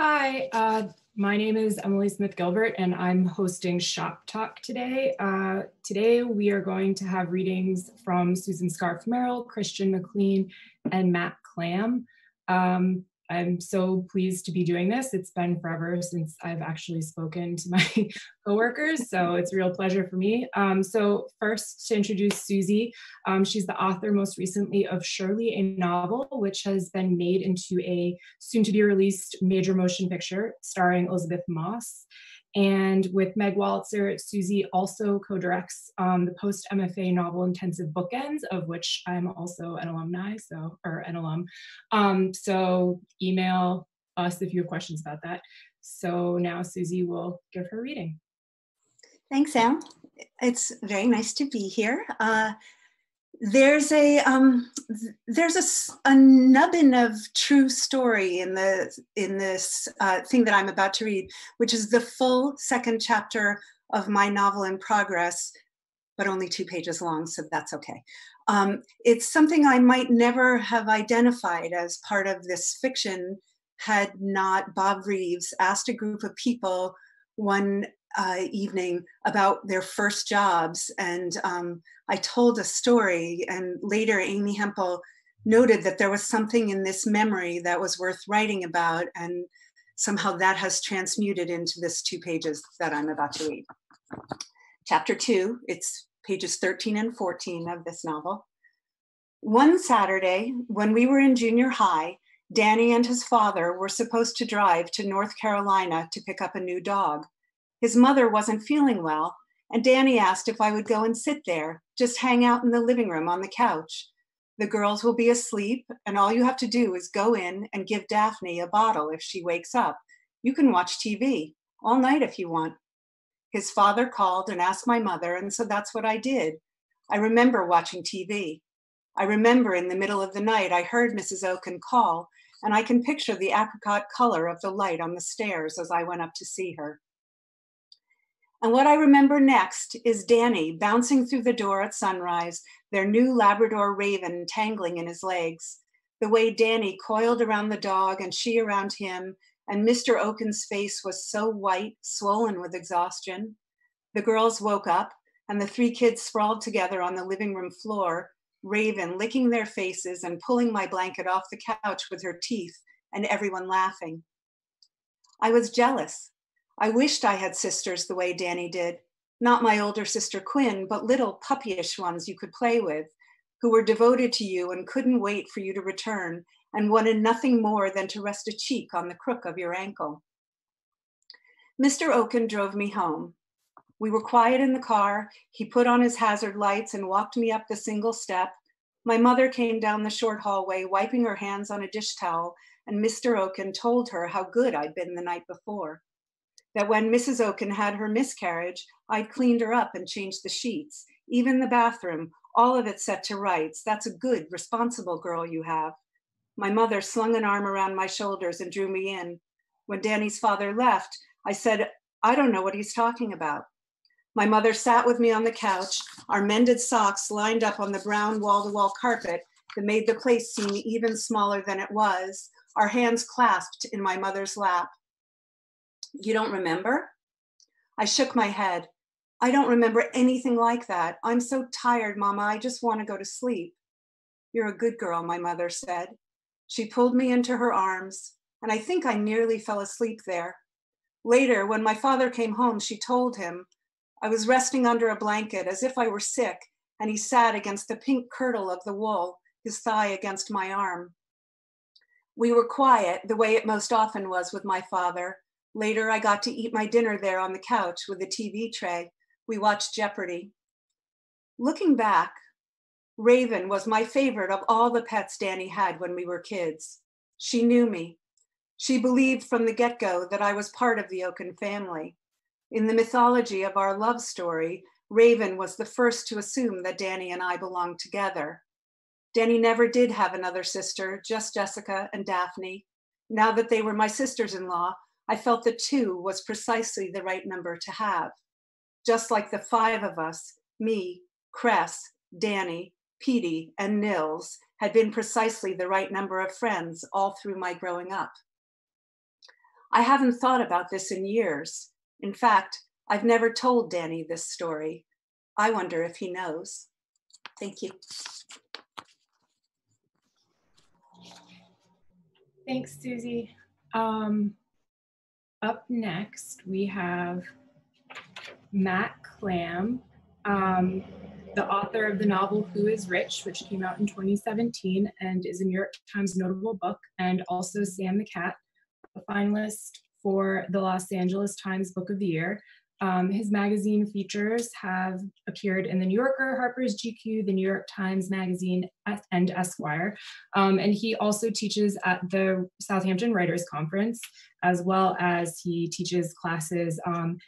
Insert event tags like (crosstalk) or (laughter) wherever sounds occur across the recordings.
Hi, uh, my name is Emily Smith Gilbert, and I'm hosting Shop Talk today. Uh, today, we are going to have readings from Susan Scarf Merrell, Christian McLean, and Matt Klam. Um, I'm so pleased to be doing this. It's been forever since I've actually spoken to my (laughs) coworkers, so it's a real pleasure for me. Um, so first to introduce Susie, um, she's the author most recently of Shirley, a novel, which has been made into a soon to be released major motion picture starring Elisabeth Moss. And with Meg Wolitzer, Susie also co-directs um, the post-MFA novel intensive bookends, of which I'm also an alumni, so or an alum. Um, so email us if you have questions about that. So now Susie will give her reading. Thanks, Sam. It's very nice to be here. Uh, there's a um, there's a, a nubbin of true story in the in this uh, thing that I'm about to read, which is the full second chapter of my novel in progress, but only two pages long, so that's okay. Um, it's something I might never have identified as part of this fiction had not Bob Reeves asked a group of people one uh, evening about their first jobs. And um, I told a story, and later Amy Hempel noted that there was something in this memory that was worth writing about. And somehow that has transmuted into this two pages that I'm about to read. Chapter two, it's pages 13 and 14 of this novel. One Saturday, when we were in junior high, Danny and his father were supposed to drive to North Carolina to pick up a new dog. His mother wasn't feeling well, and Danny asked if I would go and sit there, just hang out in the living room on the couch. The girls will be asleep, and all you have to do is go in and give Daphne a bottle if she wakes up. You can watch TV all night if you want. His father called and asked my mother, and so that's what I did. I remember watching TV. I remember in the middle of the night I heard Mrs. Oaken call, and I can picture the apricot color of the light on the stairs as I went up to see her. And what I remember next is Danny bouncing through the door at sunrise, their new Labrador raven tangling in his legs. The way Danny coiled around the dog and she around him, and Mr. Oaken's face was so white, swollen with exhaustion. The girls woke up, and the three kids sprawled together on the living room floor, Raven licking their faces and pulling my blanket off the couch with her teeth, and everyone laughing. I was jealous. I wished I had sisters the way Danny did, not my older sister Quinn, but little puppyish ones you could play with, who were devoted to you and couldn't wait for you to return and wanted nothing more than to rest a cheek on the crook of your ankle. Mr. Oaken drove me home. We were quiet in the car. He put on his hazard lights and walked me up the single step. My mother came down the short hallway, wiping her hands on a dish towel, and Mr. Oaken told her how good I'd been the night before that when Mrs. Oaken had her miscarriage, I'd cleaned her up and changed the sheets, even the bathroom, all of it set to rights. That's a good, responsible girl you have. My mother slung an arm around my shoulders and drew me in. When Danny's father left, I said, I don't know what he's talking about. My mother sat with me on the couch, our mended socks lined up on the brown wall to wall carpet that made the place seem even smaller than it was, our hands clasped in my mother's lap. You don't remember? I shook my head. I don't remember anything like that. I'm so tired, Mama. I just want to go to sleep. You're a good girl, my mother said. She pulled me into her arms, and I think I nearly fell asleep there. Later, when my father came home, she told him I was resting under a blanket as if I were sick, and he sat against the pink kirtle of the wool, his thigh against my arm. We were quiet, the way it most often was with my father, Later, I got to eat my dinner there on the couch with a TV tray. We watched Jeopardy. Looking back, Raven was my favorite of all the pets Danny had when we were kids. She knew me. She believed from the get go that I was part of the Oaken family. In the mythology of our love story, Raven was the first to assume that Danny and I belonged together. Danny never did have another sister, just Jessica and Daphne. Now that they were my sisters in law, I felt that two was precisely the right number to have. Just like the five of us, me, Cress, Danny, Petey, and Nils, had been precisely the right number of friends all through my growing up. I haven't thought about this in years. In fact, I've never told Danny this story. I wonder if he knows. Thank you. Thanks, Susie. Um, up next, we have Matt Klam, um, the author of the novel Who is Rich, which came out in 2017 and is a New York Times notable book, and also Sam the Cat, a finalist for the Los Angeles Times Book of the Year. Um, his magazine features have appeared in the New Yorker, Harper's GQ, the New York Times Magazine, and Esquire. Um, and he also teaches at the Southampton Writers Conference, as well as he teaches classes um,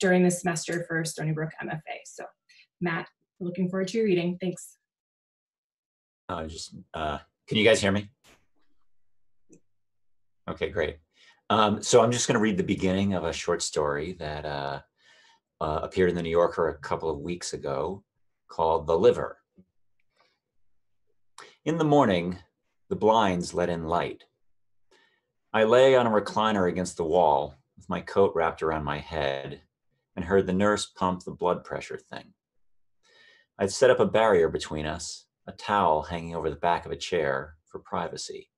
during the semester for Stony Brook MFA. So, Matt, looking forward to your reading. Thanks. Uh, just uh, can you guys hear me? Okay, great. Um, so I'm just going to read the beginning of a short story that uh, uh, appeared in the New Yorker a couple of weeks ago called The Liver. In the morning, the blinds let in light. I lay on a recliner against the wall with my coat wrapped around my head and heard the nurse pump the blood pressure thing. I'd set up a barrier between us, a towel hanging over the back of a chair for privacy.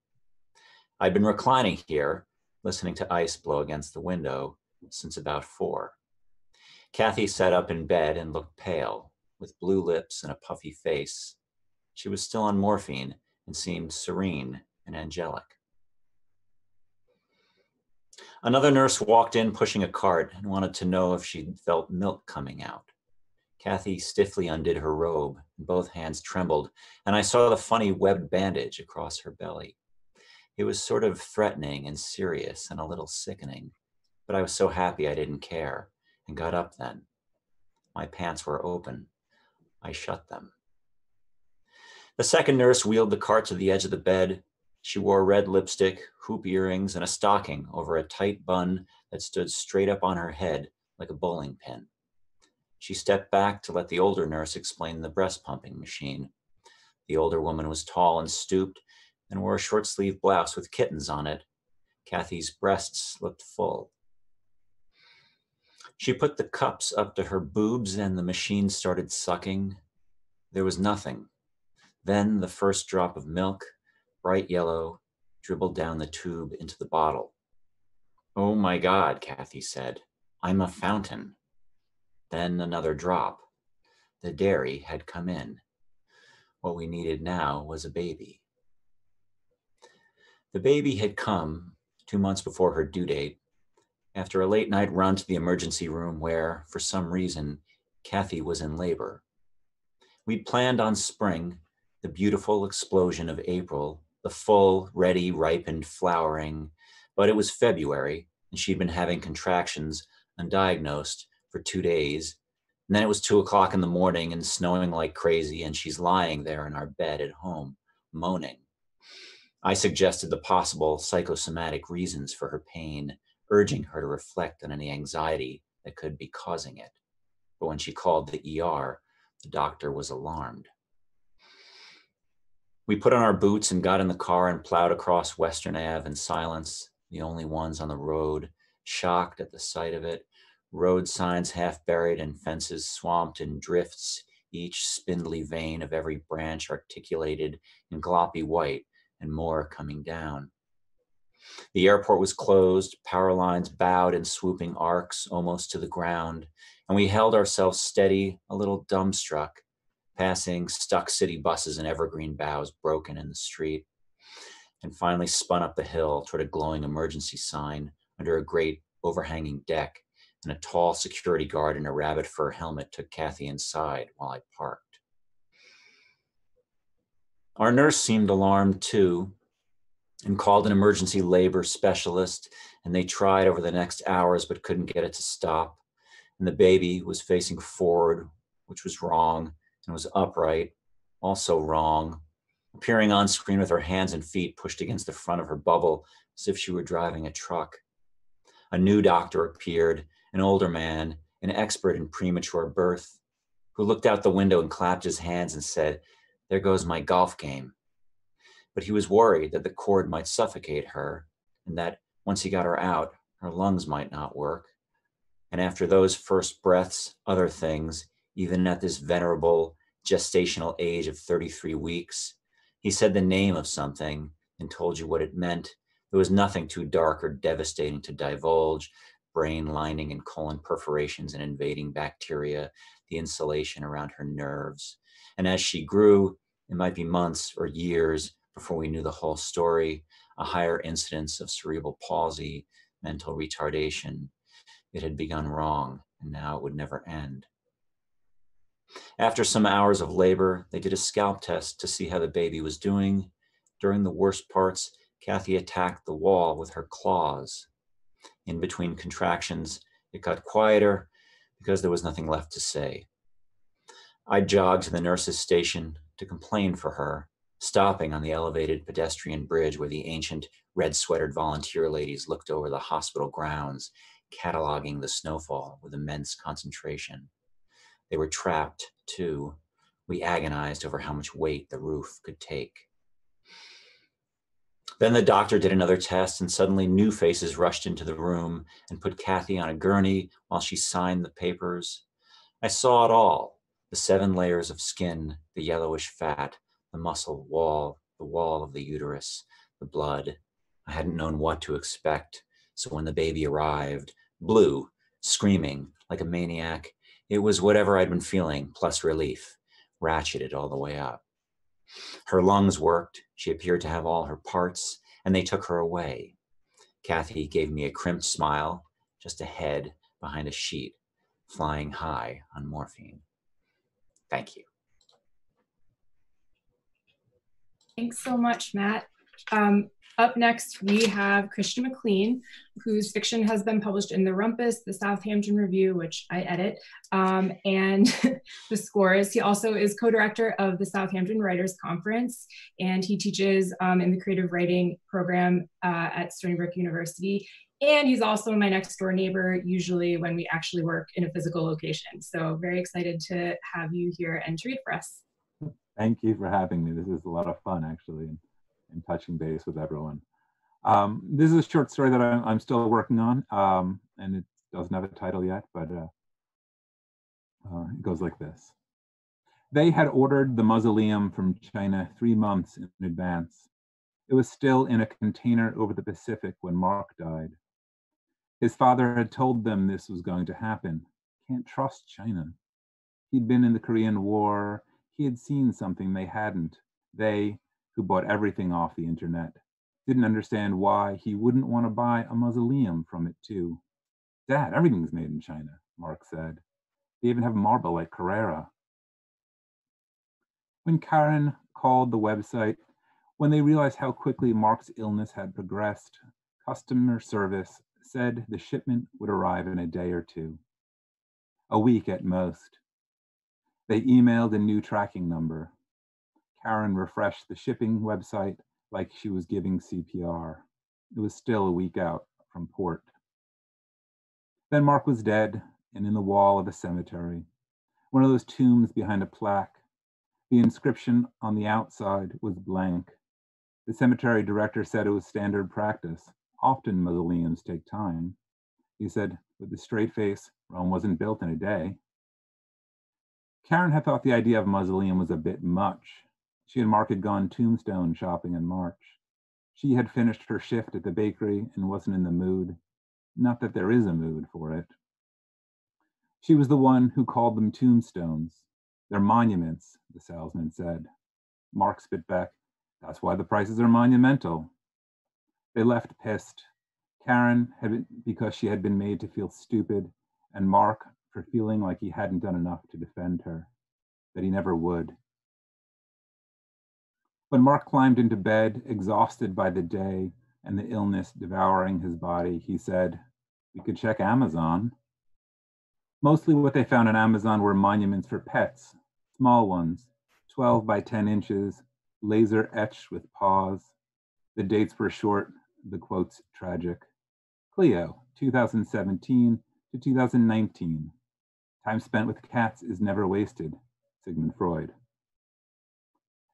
I'd been reclining here, listening to ice blow against the window since about four. Kathy sat up in bed and looked pale, with blue lips and a puffy face. She was still on morphine and seemed serene and angelic. Another nurse walked in pushing a cart and wanted to know if she'd felt milk coming out. Kathy stiffly undid her robe, and both hands trembled, and I saw the funny webbed bandage across her belly. It was sort of threatening and serious and a little sickening, but I was so happy I didn't care and got up then. My pants were open. I shut them. The second nurse wheeled the cart to the edge of the bed. She wore red lipstick, hoop earrings, and a stocking over a tight bun that stood straight up on her head like a bowling pin. She stepped back to let the older nurse explain the breast pumping machine. The older woman was tall and stooped and wore a short sleeved blouse with kittens on it. Kathy's breasts looked full. She put the cups up to her boobs and the machine started sucking. There was nothing. Then the first drop of milk, bright yellow, dribbled down the tube into the bottle. Oh my God, Kathy said. I'm a fountain. Then another drop. The dairy had come in. What we needed now was a baby. The baby had come two months before her due date after a late night run to the emergency room where, for some reason, Kathy was in labor. We'd planned on spring, the beautiful explosion of April, the full, ready, ripened flowering, but it was February and she'd been having contractions undiagnosed for two days. And then it was two o'clock in the morning and snowing like crazy, and she's lying there in our bed at home, moaning. I suggested the possible psychosomatic reasons for her pain, urging her to reflect on any anxiety that could be causing it. But when she called the ER, the doctor was alarmed. We put on our boots and got in the car and plowed across Western Ave in silence, the only ones on the road, shocked at the sight of it, road signs half buried and fences swamped in drifts, each spindly vein of every branch articulated in gloppy white and more coming down. The airport was closed, power lines bowed in swooping arcs almost to the ground, and we held ourselves steady, a little dumbstruck, passing stuck city buses and evergreen boughs broken in the street, and finally spun up the hill toward a glowing emergency sign under a great overhanging deck and a tall security guard in a rabbit fur helmet took Kathy inside while I parked. Our nurse seemed alarmed too and called an emergency labor specialist, and they tried over the next hours but couldn't get it to stop. And the baby was facing forward, which was wrong, and was upright, also wrong, appearing on screen with her hands and feet pushed against the front of her bubble as if she were driving a truck. A new doctor appeared an older man, an expert in premature birth, who looked out the window and clapped his hands and said, There goes my golf game. But he was worried that the cord might suffocate her and that once he got her out, her lungs might not work. And after those first breaths, other things, even at this venerable gestational age of 33 weeks, he said the name of something and told you what it meant. There was nothing too dark or devastating to divulge brain lining and colon perforations and invading bacteria, the insulation around her nerves. And as she grew, it might be months or years before we knew the whole story, a higher incidence of cerebral palsy, mental retardation. It had begun wrong, and now it would never end. After some hours of labor, they did a scalp test to see how the baby was doing. During the worst parts, Kathy attacked the wall with her claws. In between contractions, it got quieter because there was nothing left to say. I jogged to the nurse's station to complain for her, stopping on the elevated pedestrian bridge where the ancient red sweatered volunteer ladies looked over the hospital grounds, cataloging the snowfall with immense concentration. They were trapped, too. We agonized over how much weight the roof could take. Then the doctor did another test, and suddenly new faces rushed into the room and put Kathy on a gurney while she signed the papers. I saw it all the seven layers of skin, the yellowish fat, the muscle wall, the wall of the uterus, the blood. I hadn't known what to expect. So when the baby arrived, blue, screaming like a maniac, it was whatever I'd been feeling, plus relief, ratcheted all the way up. Her lungs worked. She appeared to have all her parts, and they took her away. Kathy gave me a crimped smile, just a head behind a sheet, flying high on morphine. Thank you. Thanks so much, Matt. Um, up next, we have Christian McLean, whose fiction has been published in The Rumpus, The Southampton Review, which I edit, um, and (laughs) The Scores. He also is co-director of the Southampton Writers Conference, and he teaches um, in the creative writing program uh, at Stony Brook University. And he's also my next door neighbor, usually when we actually work in a physical location. So very excited to have you here and to read for us. Thank you for having me. This is a lot of fun, actually and touching base with everyone. Um, this is a short story that I'm, I'm still working on, um, and it doesn't have a title yet, but uh, uh, it goes like this. They had ordered the mausoleum from China three months in advance. It was still in a container over the Pacific when Mark died. His father had told them this was going to happen. Can't trust China. He'd been in the Korean War. He had seen something they hadn't. They, who bought everything off the internet, didn't understand why he wouldn't want to buy a mausoleum from it too. Dad, everything's made in China, Mark said. They even have marble like Carrara. When Karen called the website, when they realized how quickly Mark's illness had progressed, customer service said the shipment would arrive in a day or two, a week at most. They emailed a new tracking number. Karen refreshed the shipping website like she was giving CPR. It was still a week out from port. Then Mark was dead and in the wall of a cemetery, one of those tombs behind a plaque. The inscription on the outside was blank. The cemetery director said it was standard practice. Often mausoleums take time. He said, with a straight face, Rome wasn't built in a day. Karen had thought the idea of a mausoleum was a bit much. She and Mark had gone tombstone shopping in March. She had finished her shift at the bakery and wasn't in the mood. Not that there is a mood for it. She was the one who called them tombstones. They're monuments, the salesman said. Mark spit back, That's why the prices are monumental. They left pissed. Karen had been, because she had been made to feel stupid, and Mark for feeling like he hadn't done enough to defend her, that he never would. When Mark climbed into bed, exhausted by the day and the illness devouring his body, he said, We could check Amazon. Mostly what they found on Amazon were monuments for pets, small ones, 12 by 10 inches, laser etched with paws. The dates were short, the quotes tragic. Cleo, 2017 to 2019. Time spent with cats is never wasted, Sigmund Freud.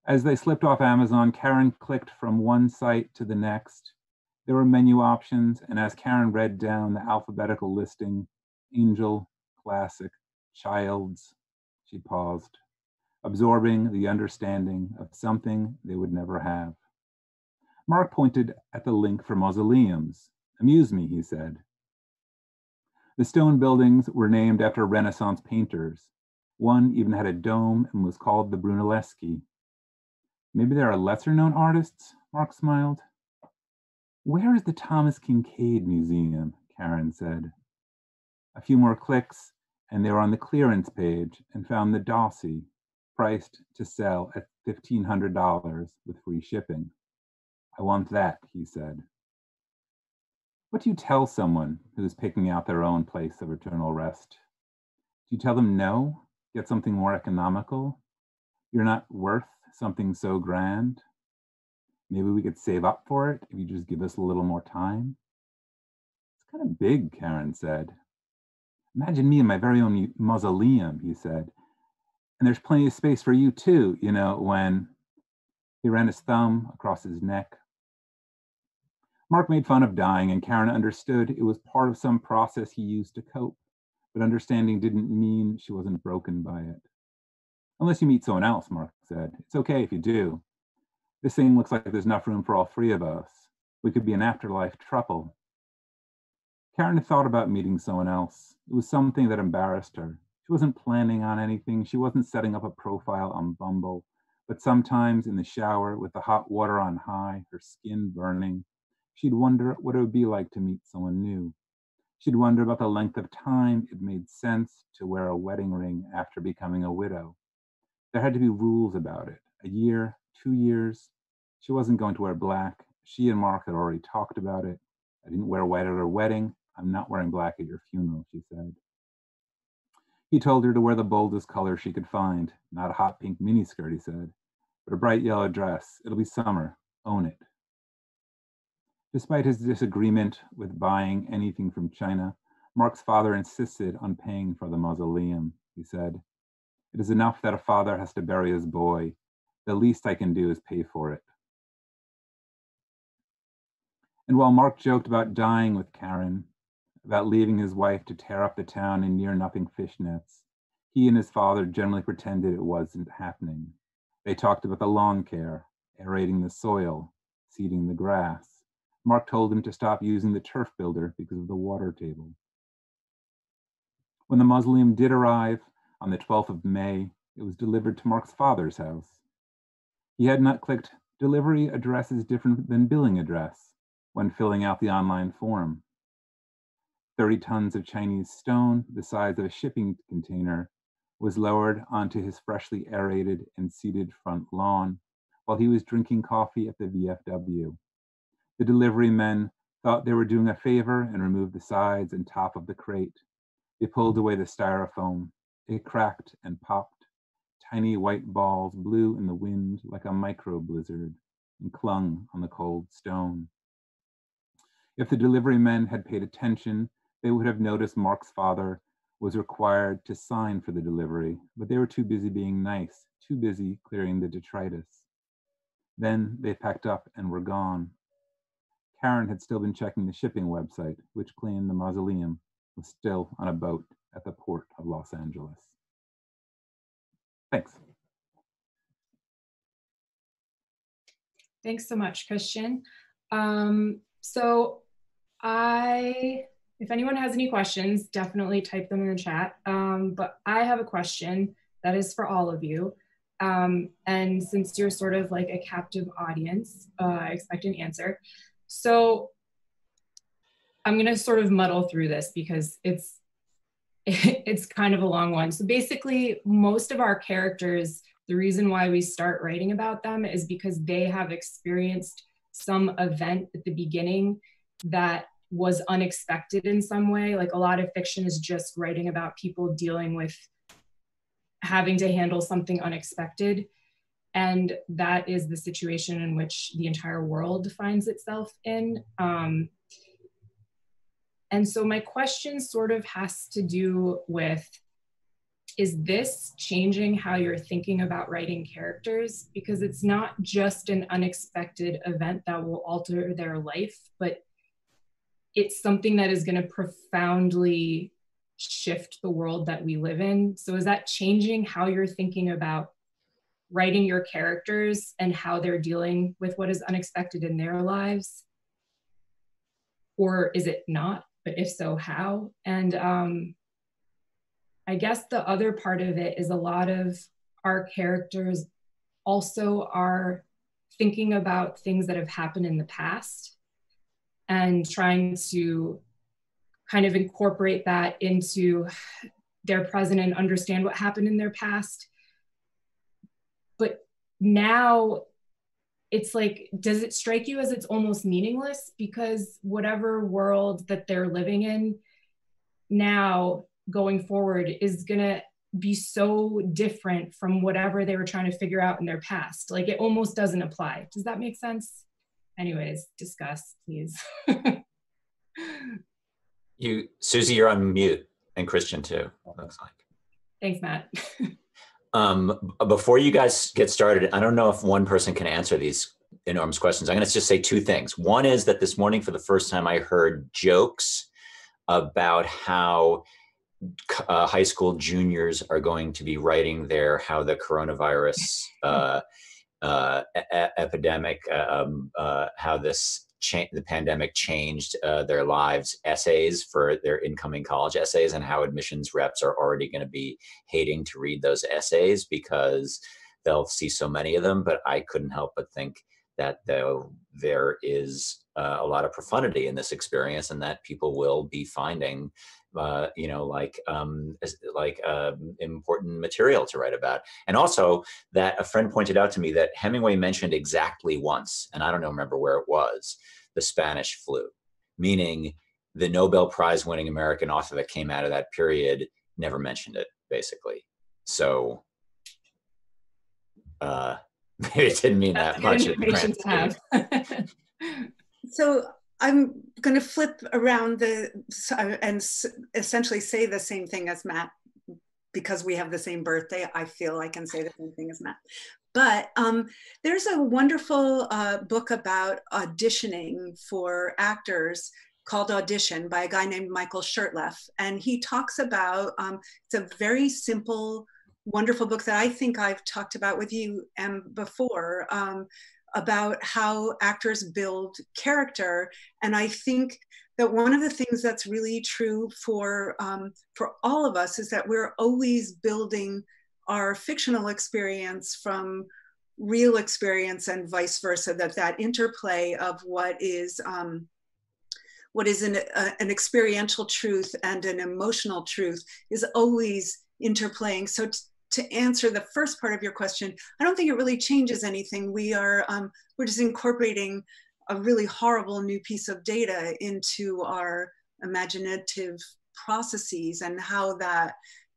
As they slipped off Amazon, Karen clicked from one site to the next. There were menu options, and as Karen read down the alphabetical listing, Angel, Classic, Childs, she paused, absorbing the understanding of something they would never have. Mark pointed at the link for mausoleums. Amuse me, he said. The stone buildings were named after Renaissance painters. One even had a dome and was called the Brunelleschi. Maybe there are lesser known artists, Mark smiled. Where is the Thomas Kinkade Museum? Karen said. A few more clicks, and they were on the clearance page and found the Dossie, priced to sell at $1,500 with free shipping. I want that, he said. What do you tell someone who's picking out their own place of eternal rest? Do you tell them no? Get something more economical? You're not worth something so grand? Maybe we could save up for it if you just give us a little more time? It's kind of big, Karen said. Imagine me in my very own mausoleum, he said. And there's plenty of space for you too, you know, when he ran his thumb across his neck. Mark made fun of dying, and Karen understood it was part of some process he used to cope, but understanding didn't mean she wasn't broken by it. Unless you meet someone else, Mark said. It's okay if you do. This thing looks like there's enough room for all three of us. We could be an afterlife trouble. Karen had thought about meeting someone else. It was something that embarrassed her. She wasn't planning on anything. She wasn't setting up a profile on Bumble. But sometimes in the shower with the hot water on high, her skin burning, she'd wonder what it would be like to meet someone new. She'd wonder about the length of time it made sense to wear a wedding ring after becoming a widow. There had to be rules about it. A year, two years. She wasn't going to wear black. She and Mark had already talked about it. I didn't wear white at her wedding. I'm not wearing black at your funeral, she said. He told her to wear the boldest color she could find. Not a hot pink miniskirt, he said, but a bright yellow dress. It'll be summer. Own it. Despite his disagreement with buying anything from China, Mark's father insisted on paying for the mausoleum. He said, It is enough that a father has to bury his boy. The least I can do is pay for it. And while Mark joked about dying with Karen, about leaving his wife to tear up the town in near nothing fishnets, he and his father generally pretended it wasn't happening. They talked about the lawn care, aerating the soil, seeding the grass. Mark told him to stop using the turf builder because of the water table. When the mausoleum did arrive on the 12th of May, it was delivered to Mark's father's house. He had not clicked delivery address is different than billing address when filling out the online form. 30 tons of Chinese stone, the size of a shipping container, was lowered onto his freshly aerated and seeded front lawn while he was drinking coffee at the VFW. The delivery men thought they were doing a favor and removed the sides and top of the crate. They pulled away the styrofoam. It cracked and popped. Tiny white balls blew in the wind like a micro blizzard and clung on the cold stone. If the delivery men had paid attention, they would have noticed Mark's father was required to sign for the delivery, but they were too busy being nice, too busy clearing the detritus. Then they packed up and were gone. Karen had still been checking the shipping website, which claimed the mausoleum was still on a boat at the port of Los Angeles. Thanks. Thanks so much, Christian. Um, so I if anyone has any questions, definitely type them in the chat. Um, but I have a question that is for all of you. Um, and since you're sort of like a captive audience, uh, I expect an answer. So I'm gonna sort of muddle through this because it's (laughs) it's kind of a long one. So basically, most of our characters, the reason why we start writing about them is because they have experienced some event at the beginning that was unexpected in some way. Like a lot of fiction is just writing about people dealing with having to handle something unexpected. And that is the situation in which the entire world finds itself in. Um, and so my question sort of has to do with is this changing how you're thinking about writing characters? Because it's not just an unexpected event that will alter their life, but it's something that is going to profoundly shift the world that we live in. So, is that changing how you're thinking about writing your characters and how they're dealing with what is unexpected in their lives? Or is it not? But if so, how? And um, I guess the other part of it is a lot of our characters also are thinking about things that have happened in the past and trying to kind of incorporate that into their present and understand what happened in their past. Now it's like, does it strike you as it's almost meaningless? Because whatever world that they're living in now going forward is going to be so different from whatever they were trying to figure out in their past. Like it almost doesn't apply. Does that make sense? Anyways, discuss, please. (laughs) you, Susie, you're on mute, and Christian too. Looks like. Thanks, Matt. (laughs) um, before you guys get started, I don't know if one person can answer these enormous questions. I'm going to just say two things. One is that this morning, for the first time, I heard jokes about how uh, high school juniors are going to be writing their how the coronavirus uh, uh, e- epidemic, um, uh, how this cha- the pandemic changed uh, their lives essays for their incoming college essays, and how admissions reps are already going to be hating to read those essays because they'll see so many of them. But I couldn't help but think that though there is uh, a lot of profundity in this experience, and that people will be finding uh, you know, like um, like uh, important material to write about. And also that a friend pointed out to me that Hemingway mentioned exactly once, and I don't know, remember where it was, the Spanish flu, meaning the Nobel Prize winning American author that came out of that period never mentioned it, basically. So uh, (laughs) maybe it didn't mean That's that much. (laughs) so I'm going to flip around the and essentially say the same thing as Matt because we have the same birthday. I feel I can say the same thing as Matt. But um, there's a wonderful uh, book about auditioning for actors called Audition by a guy named Michael Shurtleff. And he talks about, um, it's a very simple, wonderful book that I think I've talked about with you and before. Um, about how actors build character. And I think that one of the things that's really true for, um, for all of us is that we're always building our fictional experience from real experience and vice versa, that that interplay of what is um, what is an, uh, an experiential truth and an emotional truth is always interplaying. So to answer the first part of your question, I don't think it really changes anything. We are um, we're just incorporating a really horrible new piece of data into our imaginative processes and how that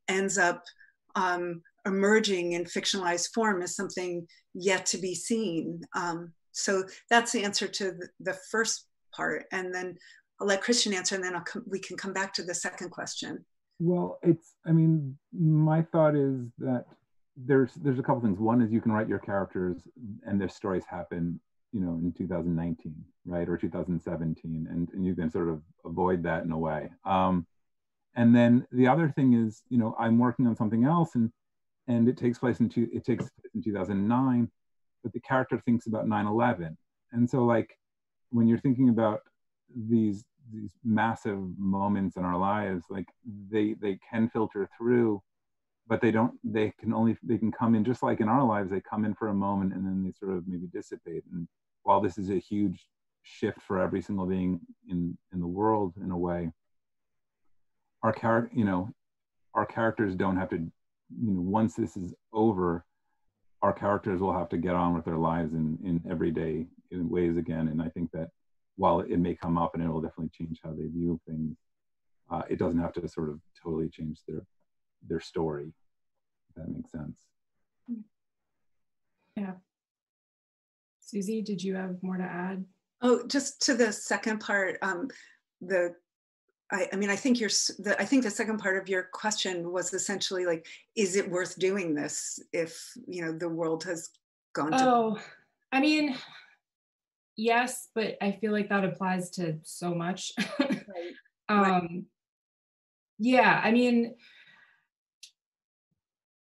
ends up um, emerging in fictionalized form is something yet to be seen. Um, so that's the answer to the, the, first part, and then I'll let Christian answer, and then we can come back to the second question. Well, it's, I mean, my thought is that there's there's a couple things. One is you can write your characters and their stories happen, you know, in 2019, right, or 2017, and, and you can sort of avoid that in a way. Um, and then the other thing is, you know, I'm working on something else, and and it takes place in two, it takes in 2009, but the character thinks about 9/11, and so like when you're thinking about these these massive moments in our lives like they they can filter through but they don't they can only they can come in just like in our lives they come in for a moment and then they sort of maybe dissipate. And while this is a huge shift for every single being in in the world in a way our character you know our characters don't have to you know once this is over our characters will have to get on with their lives in in everyday ways again. And i think that while it may come up and it will definitely change how they view things, uh, it doesn't have to sort of totally change their their story. If that makes sense. Yeah. Susie, did you have more to add? Oh, just to the second part, um, the I, I mean, I think you're, the, I think the second part of your question was essentially like, is it worth doing this if, you know, the world has gone to. Oh, I mean, yes, but I feel like that applies to so much. (laughs) right. um, right. Yeah, I mean,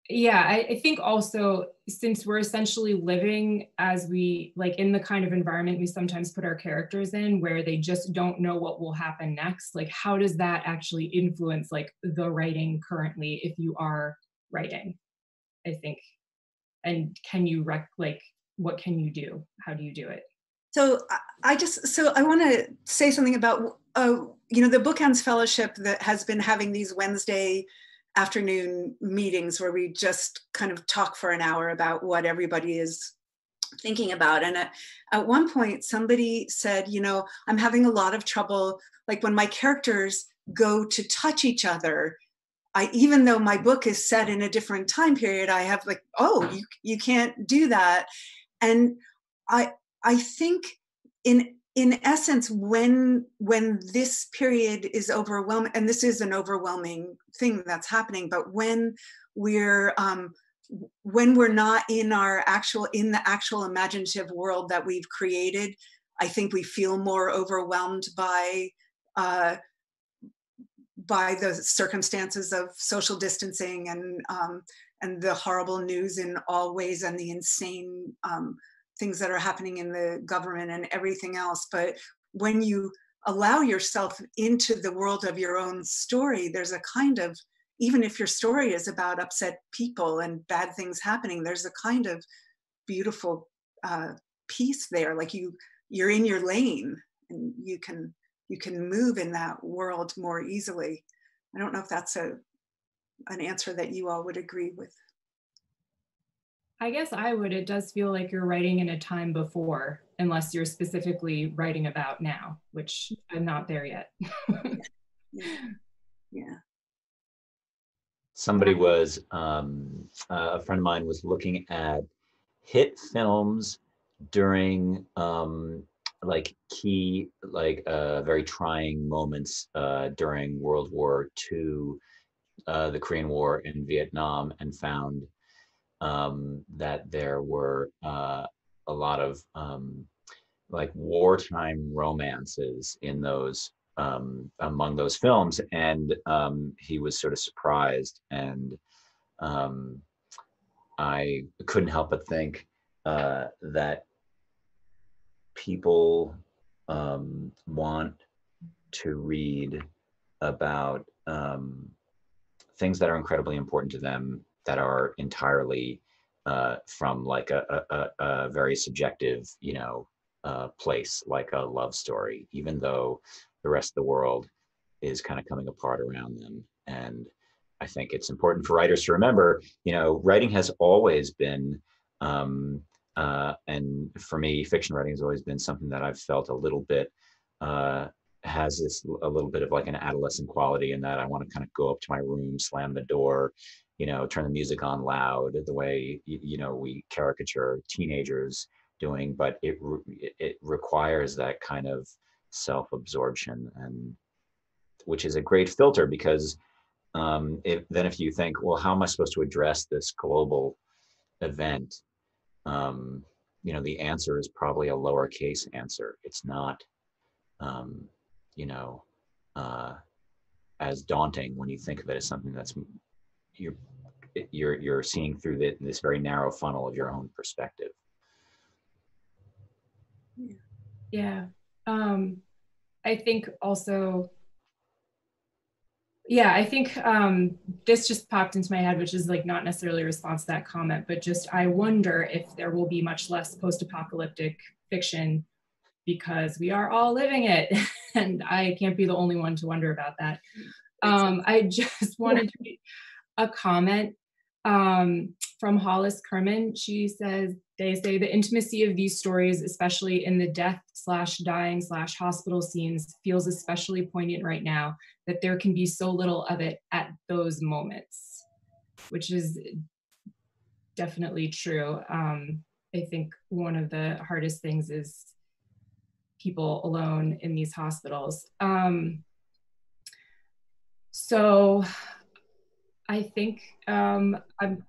yeah I, I, think also since we're essentially living as we like in the kind of environment we sometimes put our characters in where they just don't know what will happen next like how does that actually influence like the writing currently if you are writing i think and can you rec like what can you do how do you do it so i just so i want to say something about uh, you know the Bookends fellowship that has been having these wednesday afternoon meetings where we just kind of talk for an hour about what everybody is thinking about and at, at one point somebody said you know i'm having a lot of trouble like when my characters go to touch each other I even though my book is set in a different time period, I have like, oh, you you can't do that. And I I think in in essence, when when this period is overwhelming, and this is an overwhelming thing that's happening, but when we're um, when we're not in our actual in the actual imaginative world that we've created, I think we feel more overwhelmed by uh, by the circumstances of social distancing and um, and the horrible news in all ways and the insane um, things that are happening in the government and everything else. But when you allow yourself into the world of your own story, there's a kind of even if your story is about upset people and bad things happening, there's a kind of beautiful uh, peace there. Like you, you're in your lane and you can you can move in that world more easily. I don't know if that's a an answer that you all would agree with. I guess I would. It does feel like you're writing in a time before, unless you're specifically writing about now, which I'm not there yet. yeah. (laughs) yeah. Somebody was, um, uh, a friend of mine was looking at hit films during um, like key, like uh, very trying moments uh, during World War II, uh, the Korean War, and Vietnam, and found um, that there were uh, a lot of um, like wartime romances in those um, among those films, and um, he was sort of surprised, and um, I couldn't help but think uh, that people um, want to read about things that are incredibly important to them that are entirely uh, from like a, a, a, very subjective, you know, uh, place, like a love story, even though the rest of the world is kind of coming apart around them. And I think it's important for writers to remember, you know, writing has always been um, uh, and for me, fiction writing has always been something that I've felt a little bit uh, has this a little bit of like an adolescent quality in that I want to kind of go up to my room, slam the door, you know, turn the music on loud, the way you, know we caricature teenagers doing, but it it requires that kind of self-absorption and which is a great filter because um, if, then if you think, well, how am I supposed to address this global event? um, you know, the answer is probably a lowercase answer. It's not, um, you know, uh, as daunting when you think of it as something that's you're you're you're seeing through the, this very narrow funnel of your own perspective. Yeah, um, I think also yeah i think um, this just popped into my head which is like not necessarily a response to that comment but just i wonder if there will be much less post-apocalyptic fiction because we are all living it. (laughs) And i can't be the only one to wonder about that. Um, i just wanted to read a comment um, from hollis kerman she says they say the intimacy of these stories especially in the death slash dying slash hospital scenes feels especially poignant right now that there can be so little of it at those moments, which is definitely true. Um, I think one of the hardest things is people alone in these hospitals. Um, so I think um, I'm,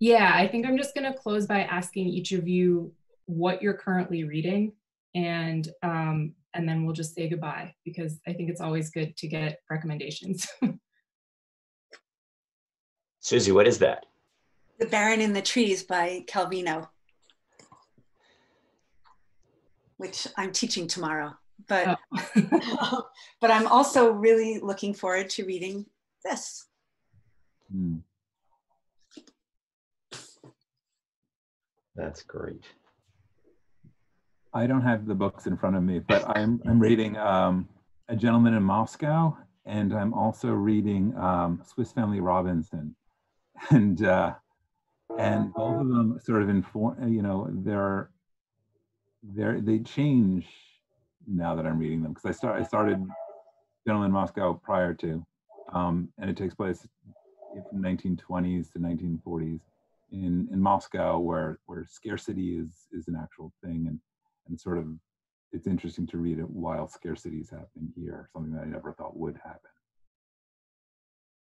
yeah, I think I'm just gonna close by asking each of you what you're currently reading and um, and then we'll just say goodbye because I think it's always good to get recommendations. (laughs) Susie, what is that? The Baron in the Trees by Calvino, which I'm teaching tomorrow. But, oh. (laughs) (laughs) but I'm also really looking forward to reading this. Mm. That's great. I don't have the books in front of me, but I'm I'm reading um, A Gentleman in Moscow, and I'm also reading um, Swiss Family Robinson, (laughs) and uh, and both of them sort of inform. You know, they're they're they change now that I'm reading them because I start I started Gentleman in Moscow prior to, um, and it takes place from 1920s to 1940s in in Moscow, where where scarcity is is an actual thing, and and sort of it's interesting to read it while scarcity is happening here, something that I never thought would happen.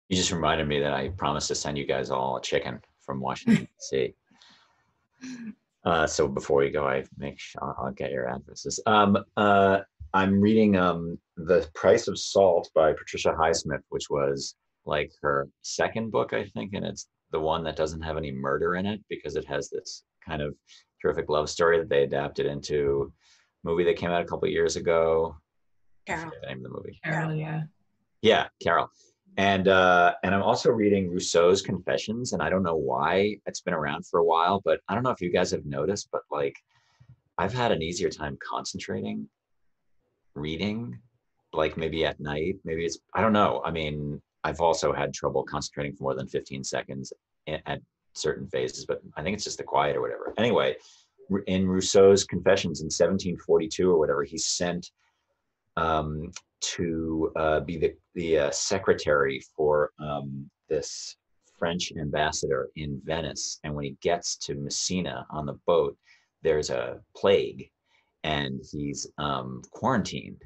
You just reminded me that I promised to send you guys all a chicken from Washington (laughs) D.C. Uh, so before we go, I make sure I'll get your addresses. Um, uh, I'm reading um, The Price of Salt by Patricia Highsmith, which was like her second book, I think, and it's the one that doesn't have any murder in it because it has this kind of terrific love story that they adapted into movie that came out a couple years ago. Carol. the name of the movie. Carol, yeah. Yeah, Carol. And uh, and I'm also reading Rousseau's Confessions, and I don't know why it's been around for a while, but I don't know if you guys have noticed, but like I've had an easier time concentrating reading, like maybe at night. Maybe it's I don't know. I mean, I've also had trouble concentrating for more than 15 seconds at certain phases, but I think it's just the quiet or whatever. Anyway, in Rousseau's Confessions in 1742 or whatever, he sent um, to uh, be the, the uh, secretary for um, this French ambassador in Venice. And when he gets to Messina on the boat, there's a plague and he's um, quarantined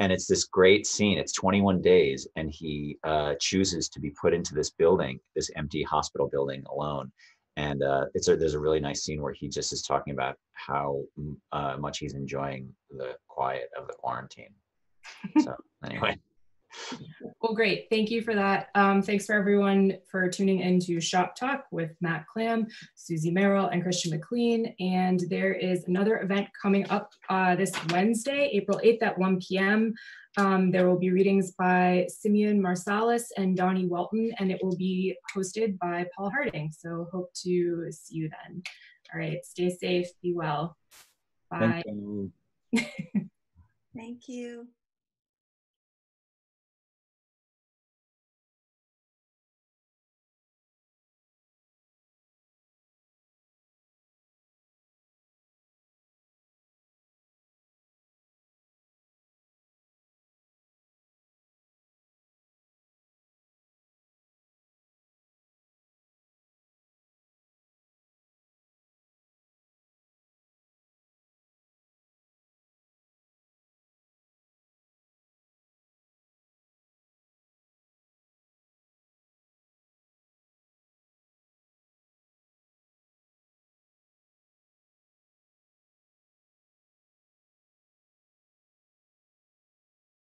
and it's this great scene it's 21 days and he uh, chooses to be put into this building this empty hospital building alone. And uh, it's a, there's a really nice scene where he just is talking about how uh, much he's enjoying the quiet of the quarantine. So anyway well, great. Thank you for that. Um, thanks for everyone for tuning in to Shop Talk with Matt Klam, Susie Merrell, and Christian McLean. And there is another event coming up uh, this Wednesday, April 8th at 1 p.m. Um, there will be readings by Simeon Marsalis and Donnie Welton, and it will be hosted by Paul Harding. So hope to see you then. All right, stay safe, be well. Bye. (laughs) Thank you. Thank you.